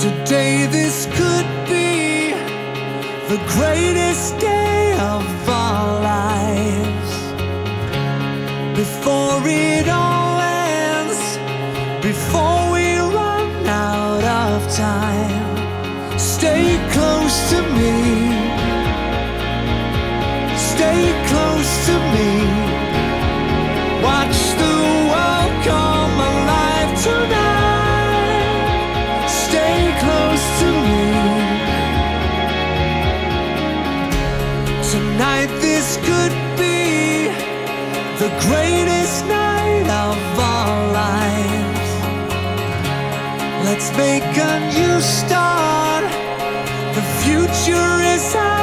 Today this could be the greatest day of our lives. Before it all ends, before we run out of time, stay close to me. Tonight, this could be the greatest night of our lives. Let's make a new start. The future is ours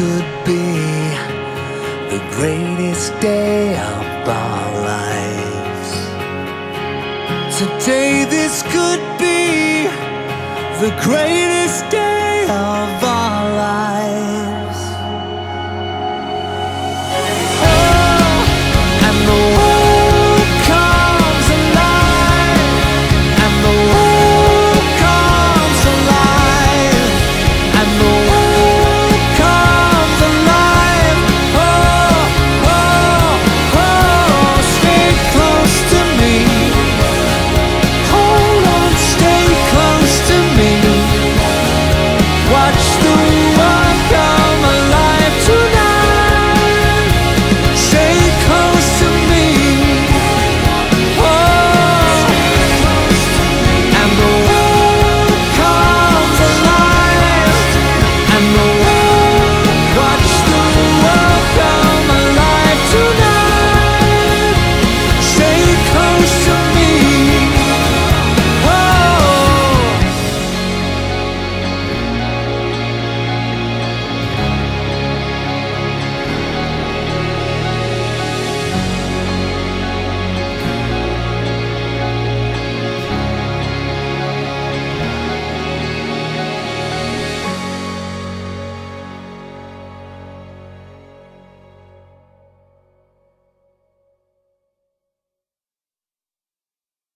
could be the greatest day of our lives. Today this could be the greatest day of our lives.